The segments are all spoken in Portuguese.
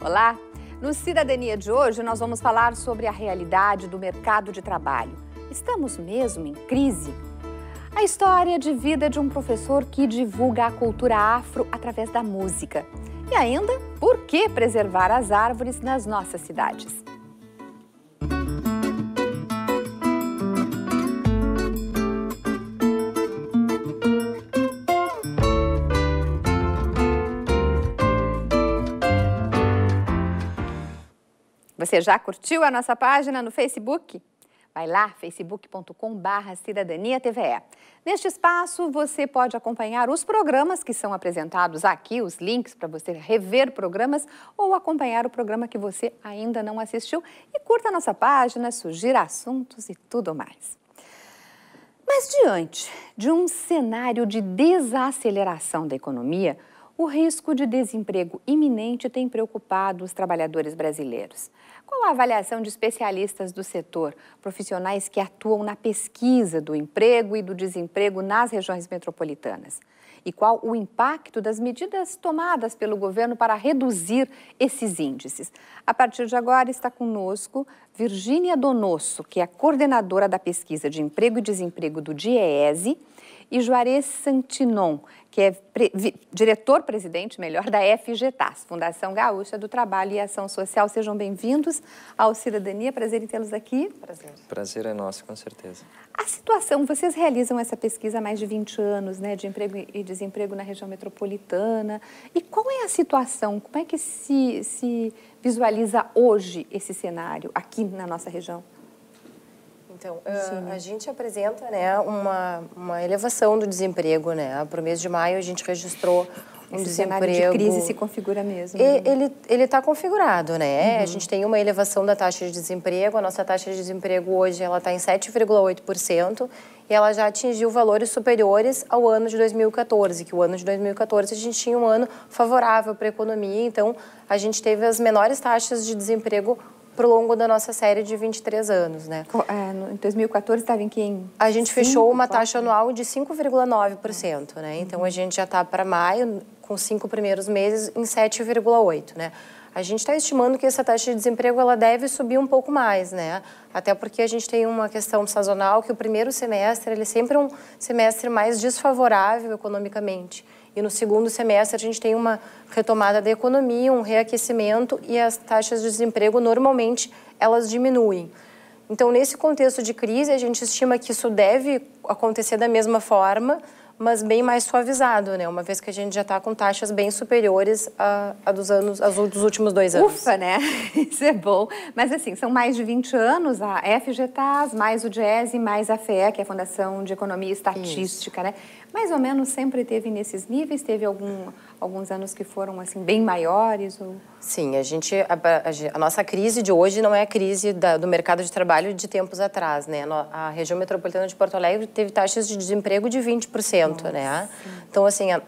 Olá! No Cidadania de hoje, nós vamos falar sobre a realidade do mercado de trabalho. Estamos mesmo em crise? A história de vida de um professor que divulga a cultura afro através da música. E ainda, por que preservar as árvores nas nossas cidades? Você já curtiu a nossa página no Facebook? Vai lá, facebook.com.br Cidadania TVE. Neste espaço, você pode acompanhar os programas que são apresentados aqui, os links para você rever programas ou acompanhar o programa que você ainda não assistiu e curta a nossa página, sugira assuntos e tudo mais. Mas diante de um cenário de desaceleração da economia, o risco de desemprego iminente tem preocupado os trabalhadores brasileiros. Qual a avaliação de especialistas do setor, profissionais que atuam na pesquisa do emprego e do desemprego nas regiões metropolitanas? E qual o impacto das medidas tomadas pelo governo para reduzir esses índices? A partir de agora está conosco Virgínia Donosso, que é coordenadora da pesquisa de emprego e desemprego do DIEESE, e Juarez Santinon, que é diretor-presidente, melhor, da FGTAS, Fundação Gaúcha do Trabalho e Ação Social. Sejam bem-vindos ao Cidadania. Prazer em tê-los aqui. Prazer. Prazer é nosso, com certeza. A situação, vocês realizam essa pesquisa há mais de 20 anos, né, de emprego e desemprego na região metropolitana. E qual é a situação? Como é que se, se visualiza hoje esse cenário aqui na nossa região? Então, uh, a gente apresenta né, uma, uma elevação do desemprego. Né? Para o mês de maio, a gente registrou um Esse desemprego... cenário de crise se configura mesmo. Né? Ele está configurado, né? Uhum. A gente tem uma elevação da taxa de desemprego. A nossa taxa de desemprego hoje está em 7,8% e ela já atingiu valores superiores ao ano de 2014, que o ano de 2014 a gente tinha um ano favorável para a economia, então a gente teve as menores taxas de desemprego para o longo da nossa série de 23 anos, né? É, em 2014 estava em quem? A gente 5, fechou uma taxa anual de 5,9%, né? Então, a gente já está para maio, com cinco primeiros meses, em 7,8%, né? A gente está estimando que essa taxa de desemprego ela deve subir um pouco mais, né? Até porque a gente tem uma questão sazonal que o primeiro semestre ele é sempre um semestre mais desfavorável economicamente. E no segundo semestre a gente tem uma retomada da economia, um reaquecimento e as taxas de desemprego normalmente elas diminuem. Então, nesse contexto de crise, a gente estima que isso deve acontecer da mesma forma, mas bem mais suavizado, né? Uma vez que a gente já está com taxas bem superiores a, a, dos anos, aos dos últimos dois anos. Ufa, né? Isso é bom. Mas assim, são mais de 20 anos a FGTAS, mais o DIESE, mais a FEE, que é a Fundação de Economia e Estatística, Isso. né? Mais ou menos sempre teve nesses níveis? Teve algum, alguns anos que foram assim bem maiores? Ou... Sim, a gente a, a, a, nossa crise de hoje não é a crise da, do mercado de trabalho de tempos atrás, né? A região metropolitana de Porto Alegre teve taxas de desemprego de 20%, nossa. né? Então assim a,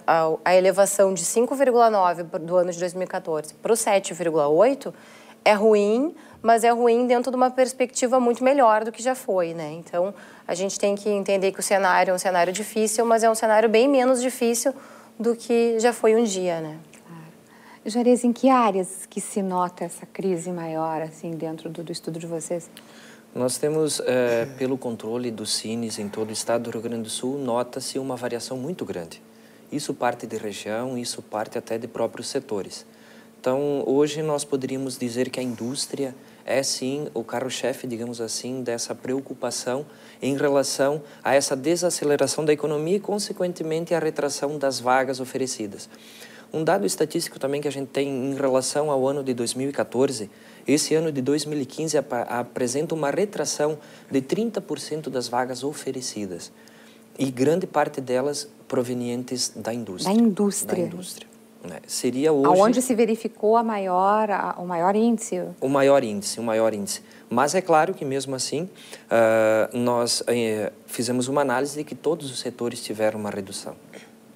a elevação de 5,9 do ano de 2014 para o 7,8 é ruim, mas é ruim dentro de uma perspectiva muito melhor do que já foi, né? Então a gente tem que entender que o cenário é um cenário difícil, mas é um cenário bem menos difícil do que já foi um dia, né? Claro. Jarez, em que áreas que se nota essa crise maior, assim, dentro do, do estudo de vocês? Nós temos, é, pelo controle dos cines em todo o estado do Rio Grande do Sul, nota-se uma variação muito grande. Isso parte de região, isso parte até de próprios setores. Então, hoje nós poderíamos dizer que a indústria é sim o carro-chefe, digamos assim, dessa preocupação em relação a essa desaceleração da economia e, consequentemente, a retração das vagas oferecidas. Um dado estatístico também que a gente tem em relação ao ano de 2014, esse ano de 2015 ap apresenta uma retração de 30% das vagas oferecidas e grande parte delas provenientes da indústria. Da indústria. Da indústria. Né? Seria hoje... Aonde se verificou a maior, a, o maior índice? O maior índice, o maior índice. Mas é claro que mesmo assim, uh, nós uh, fizemos uma análise de que todos os setores tiveram uma redução.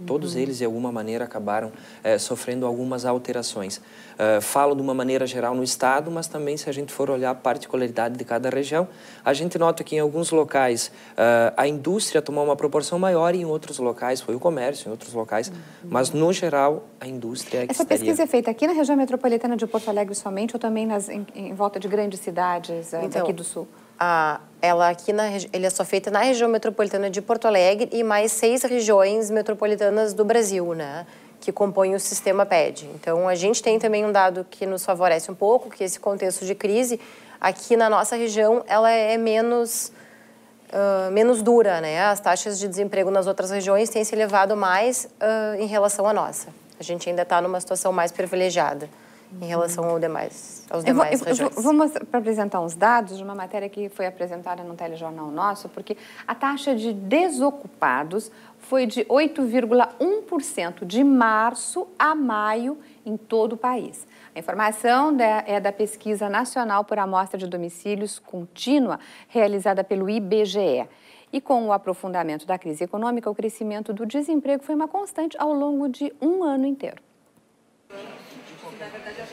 Todos uhum. eles, de alguma maneira, acabaram é, sofrendo algumas alterações. Uh, falo de uma maneira geral no Estado, mas também, se a gente for olhar a particularidade de cada região, a gente nota que em alguns locais uh, a indústria tomou uma proporção maior e em outros locais foi o comércio, em outros locais, uhum. mas, no geral, a indústria é Essa estaria... pesquisa é feita aqui na região metropolitana de Porto Alegre somente ou também nas, em, em volta de grandes cidades uh, então, daqui do Sul? A, ela aqui na ele é só feita na região metropolitana de Porto Alegre e mais seis regiões metropolitanas do Brasil, né? Que compõem o sistema PED. Então, a gente tem também um dado que nos favorece um pouco, que esse contexto de crise, aqui na nossa região, ela é menos, uh, menos dura, né? As taxas de desemprego nas outras regiões têm se elevado mais uh, em relação à nossa. A gente ainda está numa situação mais privilegiada em relação ao demais, aos demais vou, regiões. Vou apresentar uns dados de uma matéria que foi apresentada no telejornal nosso, porque a taxa de desocupados foi de 8,1% de março a maio em todo o país. A informação é da Pesquisa Nacional por Amostra de Domicílios Contínua, realizada pelo IBGE. E com o aprofundamento da crise econômica, o crescimento do desemprego foi uma constante ao longo de um ano inteiro.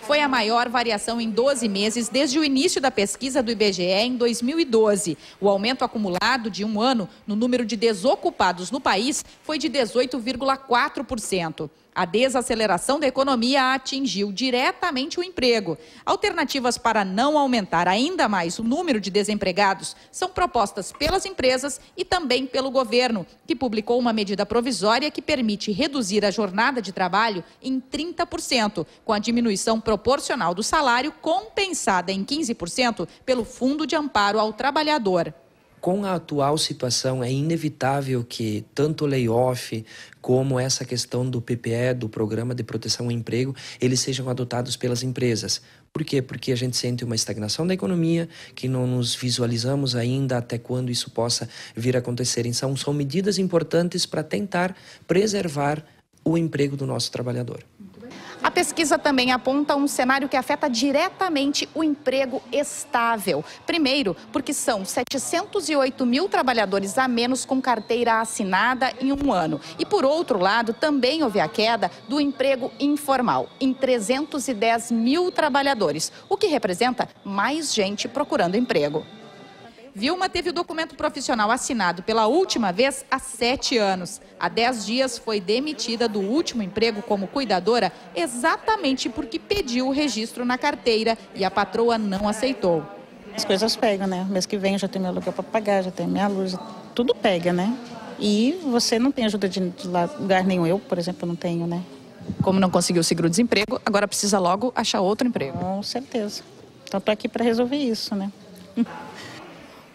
Foi a maior variação em 12 meses desde o início da pesquisa do IBGE em 2012. O aumento acumulado de um ano no número de desocupados no país foi de 18,4%. A desaceleração da economia atingiu diretamente o emprego. Alternativas para não aumentar ainda mais o número de desempregados são propostas pelas empresas e também pelo governo, que publicou uma medida provisória que permite reduzir a jornada de trabalho em 30%, com a diminuição proporcional do salário compensada em 15% pelo Fundo de Amparo ao Trabalhador com a atual situação, é inevitável que tanto o layoff como essa questão do PPE, do Programa de Proteção ao Emprego, eles sejam adotados pelas empresas. Por quê? Porque a gente sente uma estagnação da economia, que não nos visualizamos ainda até quando isso possa vir a acontecer. Então, são medidas importantes para tentar preservar o emprego do nosso trabalhador. A pesquisa também aponta um cenário que afeta diretamente o emprego estável. Primeiro, porque são 708 mil trabalhadores a menos com carteira assinada em um ano. E, por outro lado, também houve a queda do emprego informal, em 310 mil trabalhadores, o que representa mais gente procurando emprego. Vilma teve o documento profissional assinado pela última vez há sete anos. Há dez dias foi demitida do último emprego como cuidadora exatamente porque pediu o registro na carteira e a patroa não aceitou. As coisas pegam, né? Mês que vem já tem meu aluguel para pagar, já tem minha luz, tudo pega, né? E você não tem ajuda de, lugar nenhum. Eu, por exemplo, não tenho, né? Como não conseguiu o seguro-desemprego, agora precisa logo achar outro emprego. Com certeza. Então, estou aqui para resolver isso, né?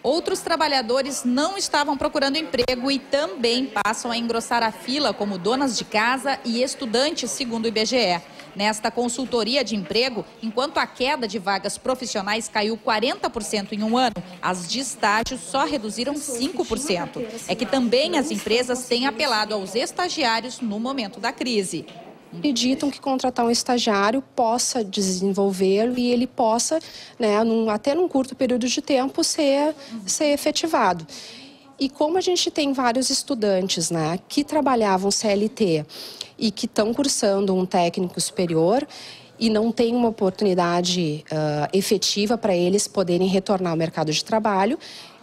Outros trabalhadores não estavam procurando emprego e também passam a engrossar a fila como donas de casa e estudantes, segundo o IBGE. Nesta consultoria de emprego, enquanto a queda de vagas profissionais caiu 40% em um ano, as de estágio só reduziram 5%. É que também as empresas têm apelado aos estagiários no momento da crise acreditam que contratar um estagiário possa desenvolvê-lo e ele possa, né, num, até num curto período de tempo, ser, ser efetivado. E como a gente tem vários estudantes né, que trabalhavam CLT e que estão cursando um técnico superior, e não tem uma oportunidade uh, efetiva para eles poderem retornar ao mercado de trabalho,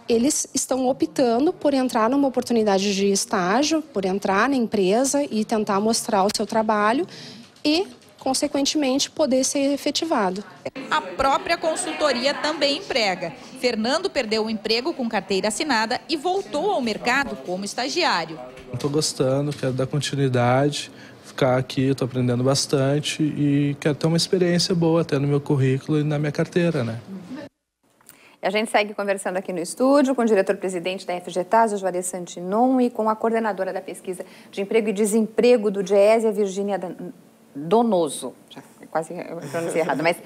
eles estão optando por entrar numa oportunidade de estágio, por entrar na empresa e tentar mostrar o seu trabalho e, consequentemente, poder ser efetivado. A própria consultoria também emprega. Fernando perdeu o emprego com carteira assinada e voltou ao mercado como estagiário. Estou gostando, quero dar continuidade, ficar aqui, estou aprendendo bastante e quero ter uma experiência boa até no meu currículo e na minha carteira, né? A gente segue conversando aqui no estúdio com o diretor-presidente da FGTAS, Juarez Santinon, e com a coordenadora da pesquisa de emprego e desemprego do DIES, a Virgínia Donoso. Já quase pronunciei errado, mas...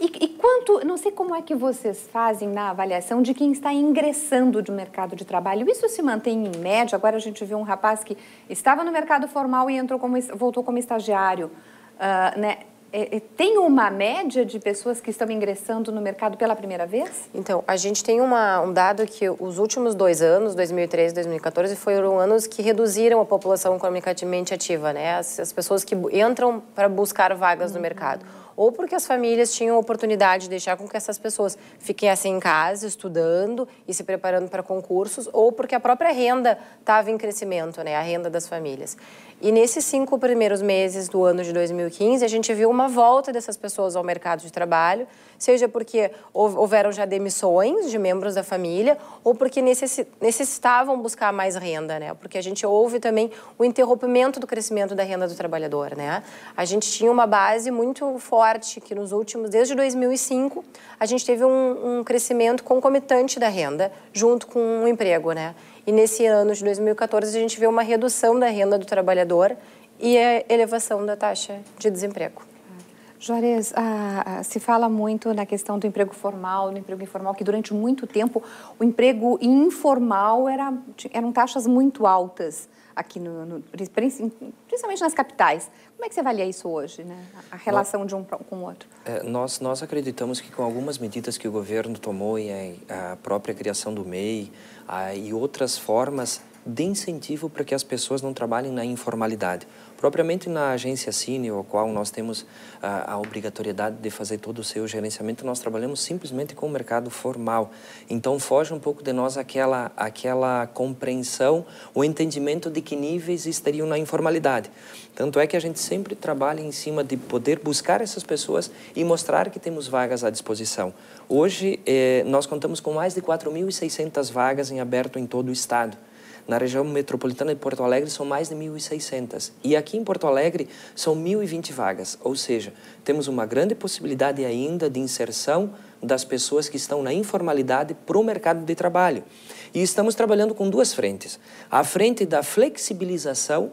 E, e, quanto, não sei como é que vocês fazem na avaliação de quem está ingressando no mercado de trabalho. Isso se mantém em média? Agora a gente viu um rapaz que estava no mercado formal e entrou como, voltou como estagiário. Uh, né? É, é, tem uma média de pessoas que estão ingressando no mercado pela primeira vez? Então, a gente tem uma, um dado que os últimos dois anos, 2013 e 2014, foram anos que reduziram a população economicamente ativa, né? As, as pessoas que entram para buscar vagas uhum. no mercado ou porque as famílias tinham oportunidade de deixar com que essas pessoas fiquem assim em casa, estudando e se preparando para concursos, ou porque a própria renda estava em crescimento, né, a renda das famílias. E nesses cinco primeiros meses do ano de 2015, a gente viu uma volta dessas pessoas ao mercado de trabalho, seja porque houveram já demissões de membros da família, ou porque necessitavam buscar mais renda, né? Porque a gente houve também o interrompimento do crescimento da renda do trabalhador, né? A gente tinha uma base muito forte que nos últimos, desde 2005, a gente teve um, um crescimento concomitante da renda junto com o emprego, né? E nesse ano de 2014 a gente vê uma redução da renda do trabalhador e a elevação da taxa de desemprego. Juarez, ah, ah, se fala muito na questão do emprego formal, do emprego informal, que durante muito tempo o emprego informal era, eram taxas muito altas aqui, no, no, principalmente nas capitais. Como é que você avalia isso hoje, né? a relação de um com o outro? É, nós, nós acreditamos que com algumas medidas que o governo tomou e a própria criação do MEI a, e outras formas de incentivo para que as pessoas não trabalhem na informalidade. Propriamente na agência Cine, a qual nós temos a, a, obrigatoriedade de fazer todo o seu gerenciamento, nós trabalhamos simplesmente com o mercado formal. Então foge um pouco de nós aquela aquela compreensão, o entendimento de que níveis estariam na informalidade. Tanto é que a gente sempre trabalha em cima de poder buscar essas pessoas e mostrar que temos vagas à disposição. Hoje eh, nós contamos com mais de 4.600 vagas em aberto em todo o estado. Na região metropolitana de Porto Alegre são mais de 1.600. E aqui em Porto Alegre são 1.020 vagas. Ou seja, temos uma grande possibilidade ainda de inserção das pessoas que estão na informalidade para o mercado de trabalho. E estamos trabalhando com duas frentes. A frente da flexibilização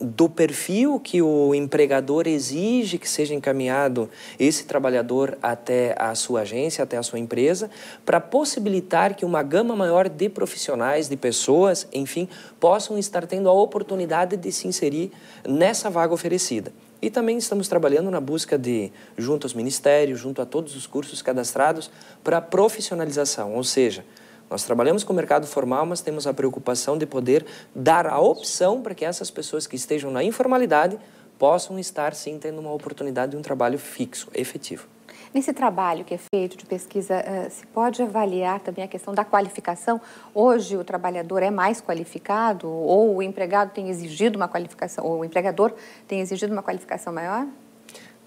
do perfil que o empregador exige que seja encaminhado esse trabalhador até a sua agência, até a sua empresa, para possibilitar que uma gama maior de profissionais, de pessoas, enfim, possam estar tendo a oportunidade de se inserir nessa vaga oferecida. E também estamos trabalhando na busca de, junto aos ministérios, junto a todos os cursos cadastrados, para profissionalização, ou seja, nós trabalhamos com o mercado formal, mas temos a preocupação de poder dar a opção para que essas pessoas que estejam na informalidade possam estar sim tendo uma oportunidade de um trabalho fixo, efetivo. Nesse trabalho que é feito de pesquisa, uh, se pode avaliar também a questão da qualificação? Hoje o trabalhador é mais qualificado ou o empregado tem exigido uma qualificação, ou o empregador tem exigido uma qualificação maior?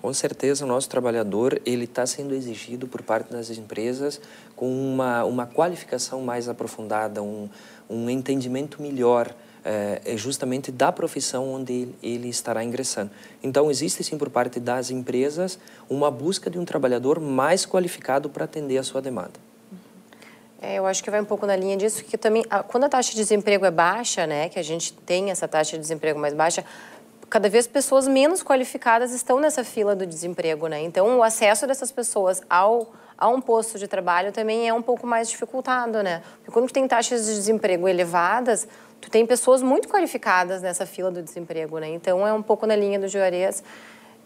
Com certeza, o nosso trabalhador ele está sendo exigido por parte das empresas com uma, uma qualificação mais aprofundada, um, um entendimento melhor é, justamente da profissão onde ele, estará ingressando. Então, existe sim por parte das empresas uma busca de um trabalhador mais qualificado para atender a sua demanda. É, eu acho que vai um pouco na linha disso, que também, quando a taxa de desemprego é baixa, né, que a gente tem essa taxa de desemprego mais baixa, cada vez pessoas menos qualificadas estão nessa fila do desemprego, né? Então, o acesso dessas pessoas ao a um posto de trabalho também é um pouco mais dificultado, né? Porque quando tu tem taxas de desemprego elevadas, tu tem pessoas muito qualificadas nessa fila do desemprego, né? Então, é um pouco na linha do Juarez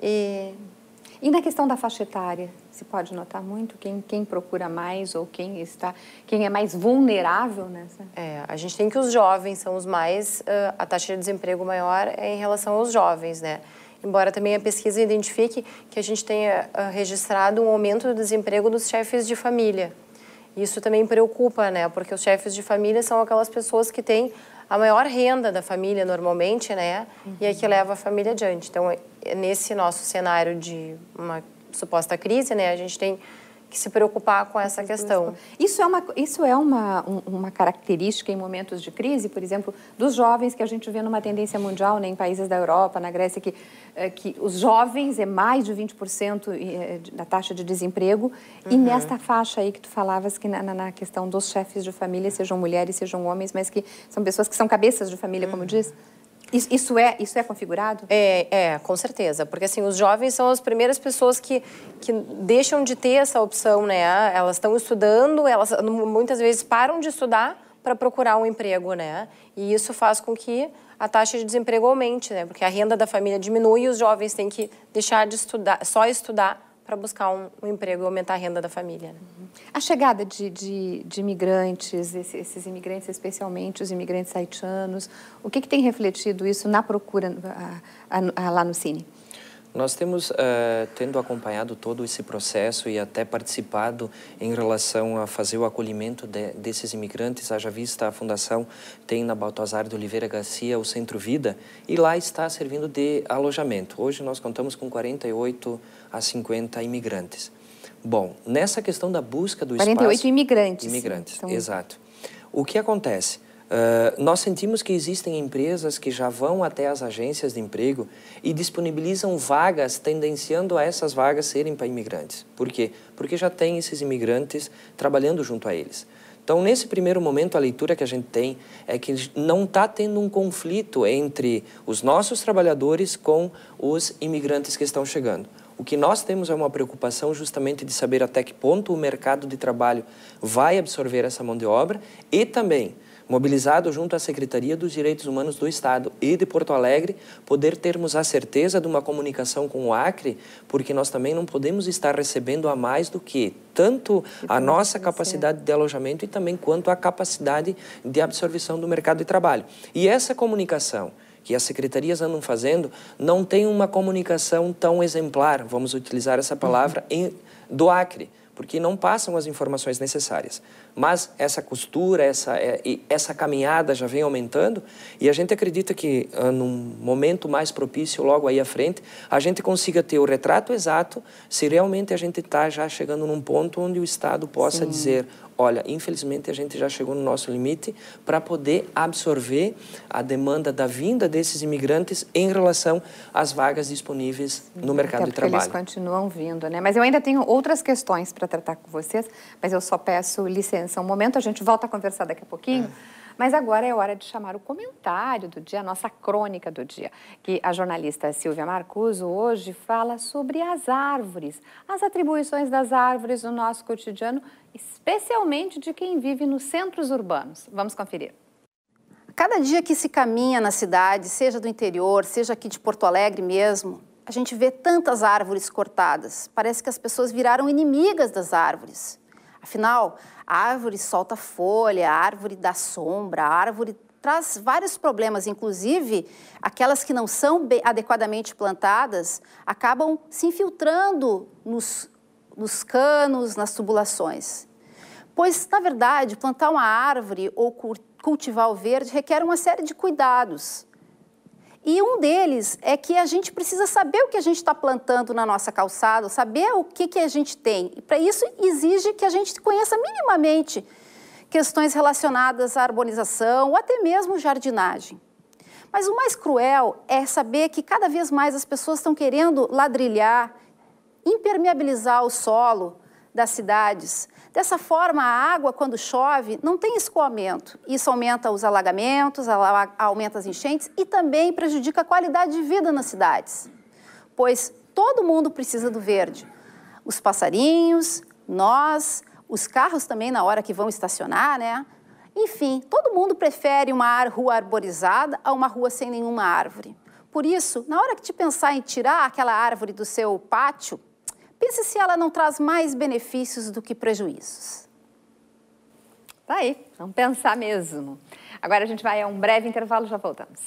e e na questão da faixa etária, se pode notar muito quem, quem procura mais ou quem está, quem é mais vulnerável nessa? É, a gente tem que os jovens são os mais, uh, a taxa de desemprego maior é em relação aos jovens, né? Embora também a pesquisa identifique que a gente tenha uh, registrado um aumento do desemprego dos chefes de família. Isso também preocupa, né? Porque os chefes de família são aquelas pessoas que têm a maior renda da família normalmente, né? Uhum. E é que leva a família adiante. Então, é, nesse nosso cenário de uma suposta crise, né, a gente tem que se preocupar com essa questão. Isso é uma, isso é uma, uma característica em momentos de crise, por exemplo, dos jovens que a gente vê numa tendência mundial, né, em países da Europa, na Grécia, que, eh, que os jovens é mais de 20% eh, da taxa de desemprego. Uhum. E nesta faixa aí que tu falavas, que na, na, questão dos chefes de família, sejam mulheres, sejam homens, mas que são pessoas que são cabeças de família, uhum. como diz, isso é, isso é configurado? É, é, com certeza. Porque, assim, os jovens são as primeiras pessoas que, que deixam de ter essa opção, né? Elas estão estudando, elas muitas vezes param de estudar para procurar um emprego, né? E isso faz com que a taxa de desemprego aumente, né? Porque a renda da família diminui e os jovens têm que deixar de estudar, só estudar para buscar um, um, emprego e aumentar a renda da família. Né? A chegada de, de, de imigrantes, esses, esses, imigrantes, especialmente os imigrantes haitianos, o que, que tem refletido isso na procura a, a, a, lá no Cine? Nós temos, uh, tendo acompanhado todo esse processo e até participado em relação a fazer o acolhimento de, desses imigrantes, haja vista a Fundação tem na Baltazar de Oliveira Garcia o Centro Vida e lá está servindo de alojamento. Hoje nós contamos com 48 a 50 imigrantes. Bom, nessa questão da busca do 48 espaço... 48 imigrantes. Imigrantes, então... exato. O que acontece? Uh, nós sentimos que existem empresas que já vão até as agências de emprego e disponibilizam vagas, tendenciando a essas vagas serem para imigrantes. Por quê? Porque já tem esses imigrantes trabalhando junto a eles. Então, nesse primeiro momento, a leitura que a gente tem é que não está tendo um conflito entre os nossos trabalhadores com os imigrantes que estão chegando. O que nós temos é uma preocupação justamente de saber até que ponto o mercado de trabalho vai absorver essa mão de obra e também mobilizado junto à Secretaria dos Direitos Humanos do Estado e de Porto Alegre, poder termos a certeza de uma comunicação com o Acre, porque nós também não podemos estar recebendo a mais do que tanto a nossa capacidade de alojamento e também quanto a capacidade de absorção do mercado de trabalho. E essa comunicação que as secretarias andam fazendo não tem uma comunicação tão exemplar, vamos utilizar essa palavra, em, do Acre porque não passam as informações necessárias. Mas essa costura, essa, é, essa caminhada já vem aumentando e a gente acredita que uh, num momento mais propício, logo aí à frente, a gente consiga ter o retrato exato se realmente a gente está já chegando num ponto onde o Estado possa Sim. dizer olha, infelizmente a gente já chegou no nosso limite para poder absorver a demanda da vinda desses imigrantes em relação às vagas disponíveis no mercado de trabalho. Eles continuam vindo, né? Mas eu ainda tenho outras questões para tratar com vocês, mas eu só peço licença um momento, a gente volta a conversar daqui a pouquinho. É. Mas agora é hora de chamar o comentário do dia, a nossa crônica do dia, que a jornalista Silvia Marcuso hoje fala sobre as árvores, as atribuições das árvores no nosso cotidiano, especialmente de quem vive nos centros urbanos. Vamos conferir. Cada dia que se caminha na cidade, seja do interior, seja aqui de Porto Alegre mesmo, a gente vê tantas árvores cortadas. Parece que as pessoas viraram inimigas das árvores. Afinal, a árvore solta folha, a árvore dá sombra, a árvore traz vários problemas, inclusive aquelas que não são adequadamente plantadas acabam se infiltrando nos, nos canos, nas tubulações. Pois, na verdade, plantar uma árvore ou cultivar o verde requer uma série de cuidados. E um deles é que a gente precisa saber o que a gente está plantando na nossa calçada, saber o que, que a gente tem. E para isso exige que a gente conheça minimamente questões relacionadas à arborização ou até mesmo jardinagem. Mas o mais cruel é saber que cada vez mais as pessoas estão querendo ladrilhar, impermeabilizar o solo das cidades, Dessa forma, a água, quando chove, não tem escoamento. Isso aumenta os alagamentos, aumenta as enchentes e também prejudica a qualidade de vida nas cidades. Pois todo mundo precisa do verde. Os passarinhos, nós, os carros também na hora que vão estacionar, né? Enfim, todo mundo prefere uma rua arborizada a uma rua sem nenhuma árvore. Por isso, na hora que te pensar em tirar aquela árvore do seu pátio, Pense se ela não traz mais benefícios do que prejuízos. Tá aí, vamos pensar mesmo. Agora a gente vai a um breve intervalo, já voltamos.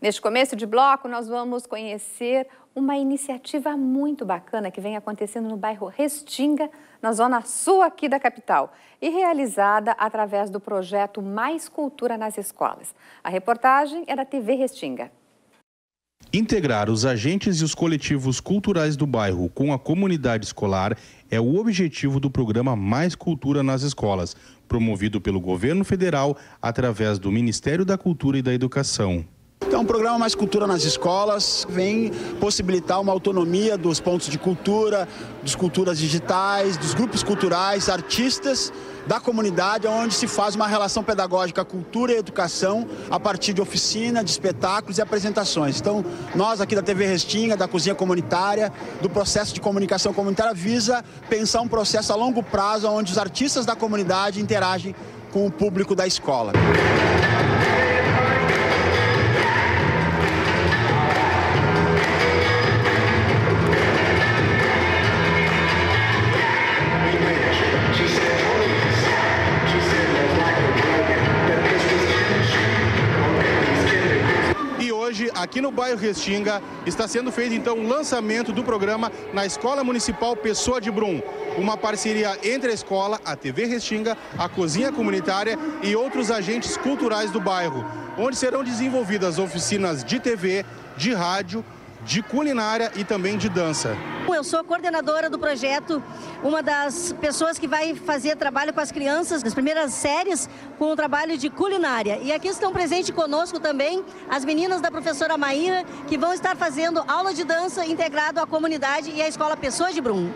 Neste começo de bloco, nós vamos conhecer uma iniciativa muito bacana que vem acontecendo no bairro Restinga, na zona sul aqui da capital, e realizada através do projeto Mais Cultura nas Escolas. A reportagem é da TV Restinga. Integrar os agentes e os coletivos culturais do bairro com a comunidade escolar é o objetivo do programa Mais Cultura nas Escolas, promovido pelo governo federal através do Ministério da Cultura e da Educação. Então, o programa Mais Cultura nas Escolas vem possibilitar uma autonomia dos pontos de cultura, dos culturas digitais, dos grupos culturais, artistas da comunidade, onde se faz uma relação pedagógica cultura e educação a partir de oficina, de espetáculos e apresentações. Então, nós aqui da TV Restinga, da Cozinha Comunitária, do processo de comunicação comunitária, visa pensar um processo a longo prazo onde os artistas da comunidade interagem com o público da escola. Bairro Restinga, está sendo feito então o lançamento do programa na Escola Municipal Pessoa de Brum. Uma parceria entre a escola, a TV Restinga, a Cozinha Comunitária e outros agentes culturais do bairro, onde serão desenvolvidas oficinas de TV, de rádio, de culinária e também de dança. Eu sou coordenadora do projeto, uma das pessoas que vai fazer trabalho com as crianças das primeiras séries com o trabalho de culinária. E aqui estão presentes conosco também as meninas da professora Maíra, que vão estar fazendo aula de dança integrado à comunidade e à Escola Pessoa de Brum.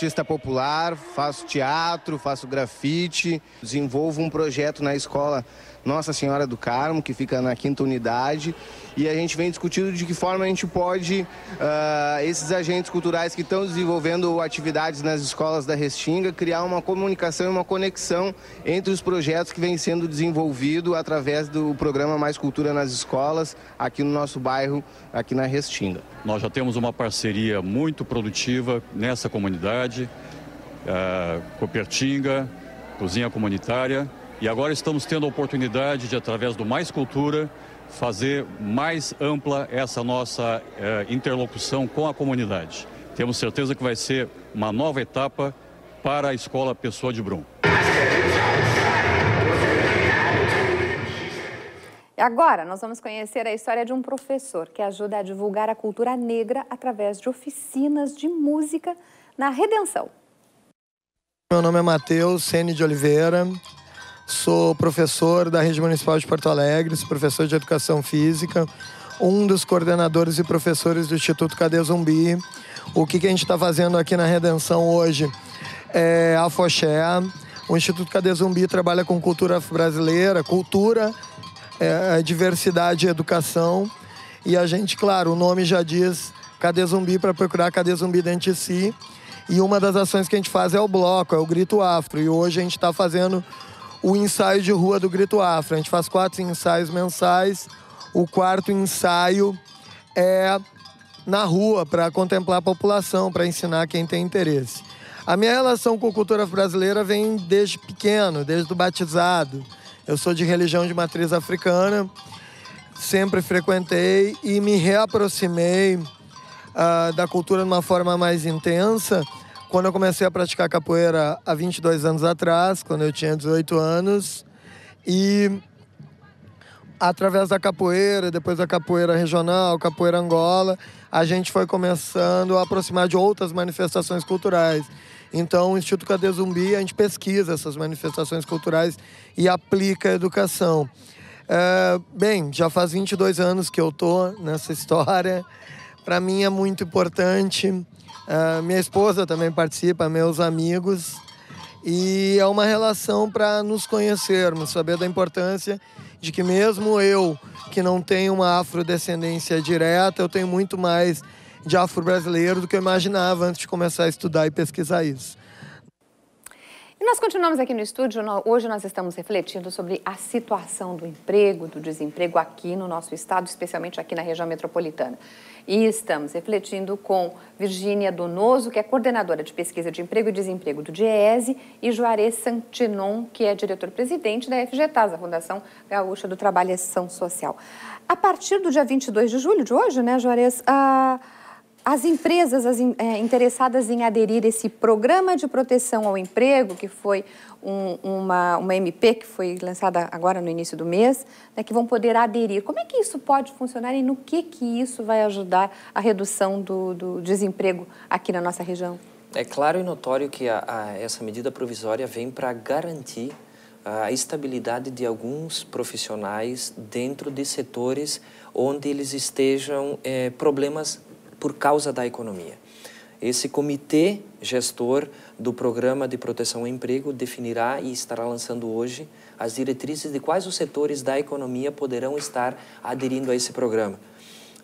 Artista popular, faço teatro, faço grafite, desenvolvo um projeto na escola Nossa Senhora do Carmo, que fica na quinta unidade, e a gente vem discutindo de que forma a gente pode, uh, esses agentes culturais que estão desenvolvendo atividades nas escolas da Restinga, criar uma comunicação e uma conexão entre os projetos que vêm sendo desenvolvidos através do programa Mais Cultura nas Escolas, aqui no nosso bairro, aqui na Restinga. Nós já temos uma parceria muito produtiva nessa comunidade, uh, Copertinga, Cozinha Comunitária, e agora estamos tendo a oportunidade de, através do Mais Cultura, fazer mais ampla essa nossa eh, interlocução com a comunidade. Temos certeza que vai ser uma nova etapa para a Escola Pessoa de Brum. E agora nós vamos conhecer a história de um professor que ajuda a divulgar a cultura negra através de oficinas de música na Redenção. Meu nome é Matheus Sene de Oliveira, Sou professor da Rede Municipal de Porto Alegre, sou professor de Educação Física, um dos coordenadores e professores do Instituto Cadê Zumbi. O que, que a gente está fazendo aqui na Redenção hoje é a Foché. O Instituto Cadê Zumbi trabalha com cultura brasileira, cultura, é, diversidade e educação. E a gente, claro, o nome já diz Cadê Zumbi para procurar Cadê Zumbi dentro de si. E uma das ações que a gente faz é o bloco, é o Grito Afro. E hoje a gente está fazendo o ensaio de rua do Grito Afro. A gente faz quatro ensaios mensais. O quarto ensaio é na rua para contemplar a população, para ensinar quem tem interesse. A minha relação com a cultura brasileira vem desde pequeno, desde o batizado. Eu sou de religião de matriz africana, sempre frequentei e me reaproximei uh, da cultura de uma forma mais intensa quando eu comecei a praticar capoeira há 22 anos atrás, quando eu tinha 18 anos, e através da capoeira, depois da capoeira regional, capoeira Angola, a gente foi começando a aproximar de outras manifestações culturais. Então, o Instituto Cadê Zumbi, a gente pesquisa essas manifestações culturais e aplica a educação. É, bem, já faz 22 anos que eu tô nessa história. Para mim é muito importante Uh, minha esposa também participa, meus amigos. E é uma relação para nos conhecermos, saber da importância de que mesmo eu, que não tenho uma afrodescendência direta, eu tenho muito mais de afro-brasileiro do que eu imaginava antes de começar a estudar e pesquisar isso. E nós continuamos aqui no estúdio. Hoje nós estamos refletindo sobre a situação do emprego, do desemprego aqui no nosso estado, especialmente aqui na região metropolitana. E estamos refletindo com Virgínia Donoso, que é coordenadora de pesquisa de emprego e desemprego do DIESE, e Juarez Santinon, que é diretor-presidente da FGTAS, a Fundação Gaúcha do Trabalho e Ação Social. A partir do dia 22 de julho de hoje, né, Juarez, As empresas as, é, interessadas em aderir a esse programa de proteção ao emprego, que foi um, uma, uma MP que foi lançada agora no início do mês, né, que vão poder aderir. Como é que isso pode funcionar e no que, que isso vai ajudar a redução do, do desemprego aqui na nossa região? É claro e notório que a, a, essa medida provisória vem para garantir a estabilidade de alguns profissionais dentro de setores onde eles estejam é, problemas por causa da economia. Esse comitê gestor do Programa de Proteção ao Emprego definirá e estará lançando hoje as diretrizes de quais os setores da economia poderão estar aderindo a esse programa.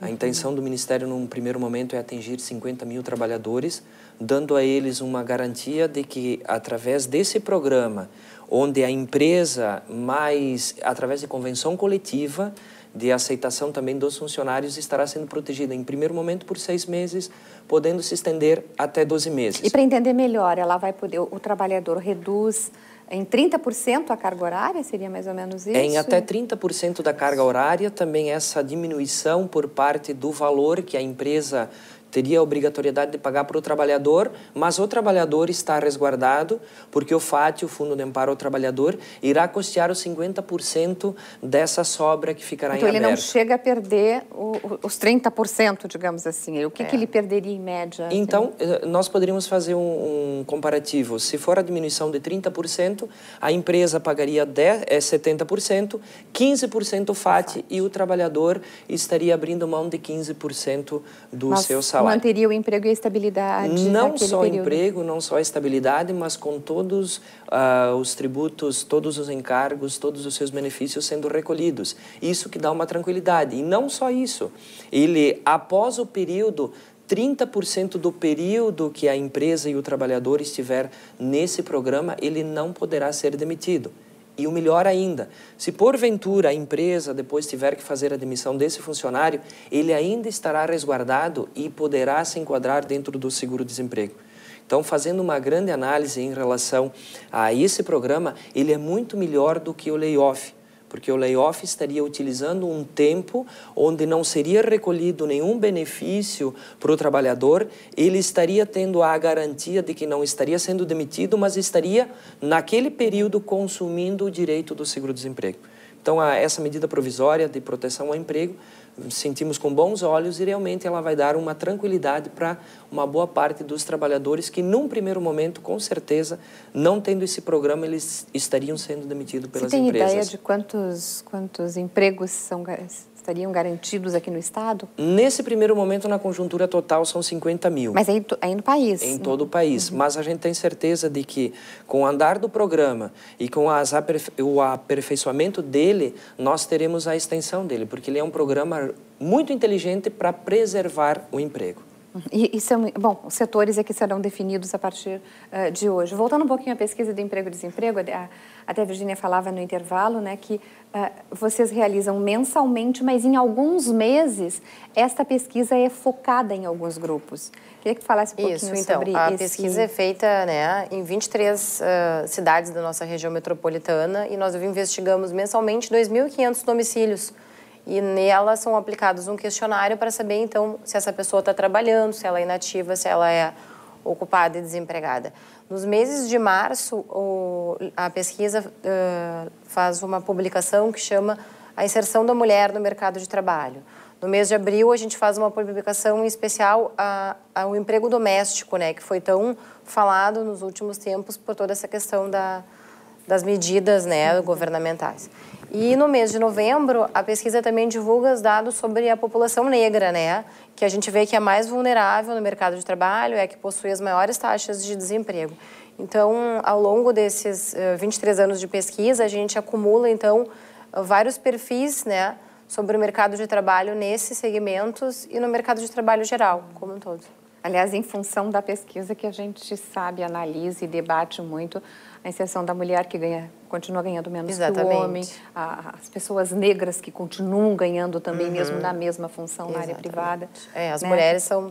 A intenção do Ministério, num primeiro momento, é atingir 50 mil trabalhadores, dando a eles uma garantia de que, através desse programa, onde a empresa, mais através de convenção coletiva, de aceitação também dos funcionários estará sendo protegida em primeiro momento por seis meses, podendo se estender até 12 meses. E para entender melhor, ela vai poder, o, trabalhador reduz em 30% a carga horária, seria mais ou menos isso? Em até 30% da carga horária, também essa diminuição por parte do valor que a empresa teria a obrigatoriedade de pagar para o trabalhador, mas o trabalhador está resguardado, porque o FAT, o Fundo de Amparo ao Trabalhador, irá custear os 50% dessa sobra que ficará então, em aberto. Então ele não chega a perder o, os 30%, digamos assim. O que, é. que ele perderia em média? Então, eh, nós poderíamos fazer um, um, comparativo. Se for a diminuição de 30%, a empresa pagaria 10, é, 70%, 15% FAT, FAT e o trabalhador estaria abrindo mão de 15% do mas, seu salário salário. Manteria o emprego e a estabilidade Não só período. emprego, não só a estabilidade, mas com todos uh, os tributos, todos os encargos, todos os seus benefícios sendo recolhidos. Isso que dá uma tranquilidade. E não só isso. Ele, após o período 30% do período que a empresa e o trabalhador estiver nesse programa, ele não poderá ser demitido. E o melhor ainda, se porventura a empresa depois tiver que fazer a demissão desse funcionário, ele ainda estará resguardado e poderá se enquadrar dentro do seguro-desemprego. Então, fazendo uma grande análise em relação a esse programa, ele é muito melhor do que o layoff porque o layoff estaria utilizando um tempo onde não seria recolhido nenhum benefício para o trabalhador, ele estaria tendo a garantia de que não estaria sendo demitido, mas estaria, naquele período, consumindo o direito do seguro-desemprego. Então, essa medida provisória de proteção ao emprego sentimos com bons olhos e realmente ela vai dar uma tranquilidade para uma boa parte dos trabalhadores que, num primeiro momento, com certeza, não tendo esse programa, eles estariam sendo demitidos pelas Você tem empresas. ideia de quantos, quantos empregos são, estariam garantidos aqui no Estado? Nesse primeiro momento, na conjuntura total, são 50 mil. Mas aí, aí no país? Em todo o país. Uhum. Mas a gente tem certeza de que, com o andar do programa e com as aperfei o aperfeiçoamento dele, nós teremos a extensão dele, porque ele é um programa muito inteligente para preservar o emprego. E, e são, bom, os setores é que serão definidos a partir uh, de hoje. Voltando um pouquinho à pesquisa de emprego e desemprego, a, até a Virginia falava no intervalo, né, que uh, vocês realizam mensalmente, mas em alguns meses esta pesquisa é focada em alguns grupos. Queria que falasse um pouquinho Isso, então, sobre a esse... pesquisa é feita né, em 23 uh, cidades da nossa região metropolitana e nós investigamos mensalmente 2.500 domicílios e nela são aplicados um questionário para saber, então, se essa pessoa está trabalhando, se ela é inativa, se ela é ocupada e desempregada. Nos meses de março, o, a pesquisa uh, faz uma publicação que chama A Inserção da Mulher no Mercado de Trabalho. No mês de abril, a gente faz uma publicação em especial ao emprego doméstico, né, que foi tão falado nos últimos tempos por toda essa questão da, das medidas né, governamentais. E no mês de novembro, a pesquisa também divulga os dados sobre a população negra, né? Que a gente vê que é mais vulnerável no mercado de trabalho, é que possui as maiores taxas de desemprego. Então, ao longo desses uh, eh, 23 anos de pesquisa, a gente acumula, então, vários perfis, né? Sobre o mercado de trabalho nesses segmentos e no mercado de trabalho geral, como um todo. Aliás, em função da pesquisa que a gente sabe, analisa e debate muito, a inserção da mulher que ganha, continua ganhando menos Exatamente. que o homem, a, as pessoas negras que continuam ganhando também, uhum. mesmo na mesma função Exatamente. na área privada. É, as né? mulheres são,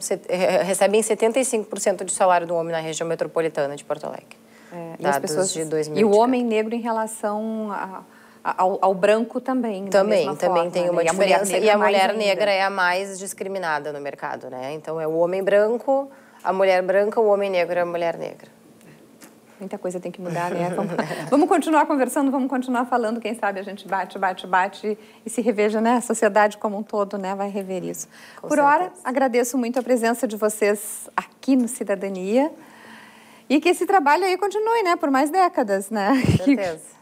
recebem 75% do salário do homem na região metropolitana de Porto Alegre. É, e, as pessoas, de 2000, e o homem negro em relação a ao, ao branco também. Também, também forma, tem né? uma e diferença. A mulher negra e a mulher negra é a mais discriminada no mercado, né? Então é o homem branco, a mulher branca, o homem negro e a mulher negra. Muita coisa tem que mudar, né? Vamos, vamos continuar conversando, vamos continuar falando. Quem sabe a gente bate, bate, bate e se reveja, né? A sociedade como um todo, né? Vai rever isso. Com Por certeza. hora, agradeço muito a presença de vocês aqui no Cidadania e que esse trabalho aí continue, né? Por mais décadas, né? Com certeza.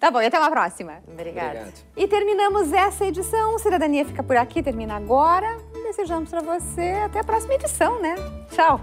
Tá bom, e até uma próxima. Obrigada. E terminamos essa edição. Cidadania fica por aqui, termina agora. Desejamos para você até a próxima edição, né? Tchau.